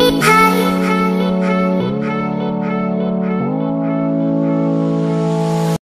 Happy